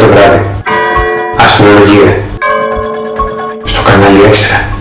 το βράδυ. Αστρολογία. Στο κανάλι έξτρα.